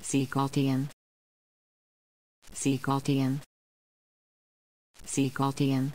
Seagaltian. Seagaltian. Seagaltian.